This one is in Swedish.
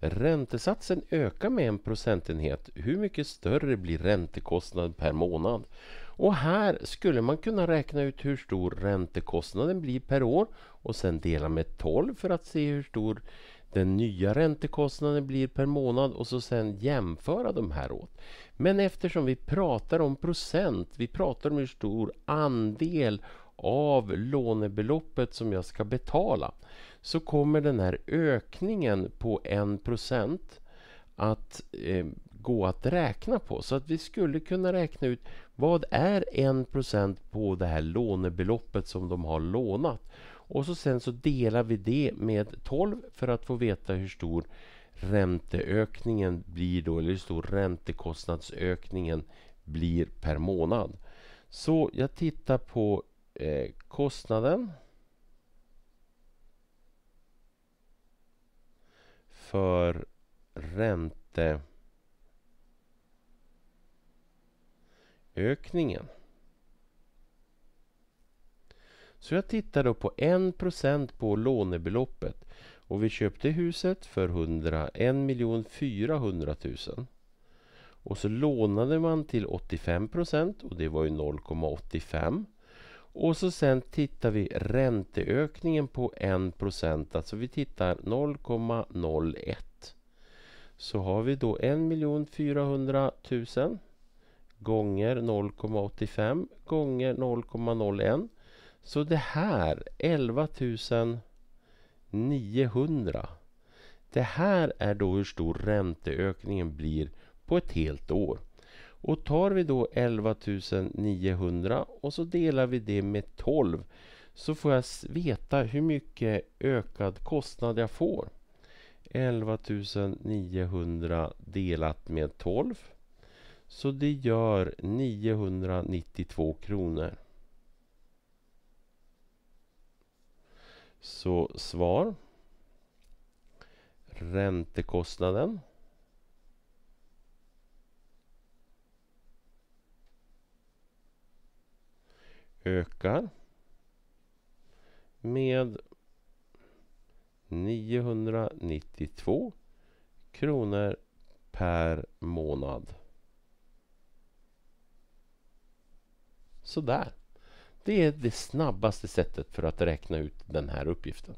Räntesatsen ökar med en procentenhet. Hur mycket större blir räntekostnaden per månad? Och här skulle man kunna räkna ut hur stor räntekostnaden blir per år och sen dela med 12 för att se hur stor den nya räntekostnaden blir per månad och så sen jämföra de här åt. Men eftersom vi pratar om procent, vi pratar om hur stor andel av lånebeloppet som jag ska betala så kommer den här ökningen på 1% att eh, gå att räkna på. Så att vi skulle kunna räkna ut vad är 1% på det här lånebeloppet som de har lånat. Och så sen så delar vi det med 12 för att få veta hur stor ränteökningen blir då, eller hur stor räntekostnadsökningen blir per månad. Så jag tittar på eh, kostnaden för ränteökningen. Så jag tittar då på 1% på lånebeloppet och vi köpte huset för 101 400 000. Och så lånade man till 85% och det var ju 0,85. Och så sen tittar vi ränteökningen på 1 alltså vi tittar 0,01. Så har vi då 1 400 000 gånger 0,85 gånger 0,01 så det här, 11 900. Det här är då hur stor ränteökningen blir på ett helt år. Och tar vi då 11 900 och så delar vi det med 12 så får jag veta hur mycket ökad kostnad jag får. 11 900 delat med 12. Så det gör 992 kronor. Så svar. Räntekostnaden. Ökar med 992 kronor per månad. Sådär. Det är det snabbaste sättet för att räkna ut den här uppgiften.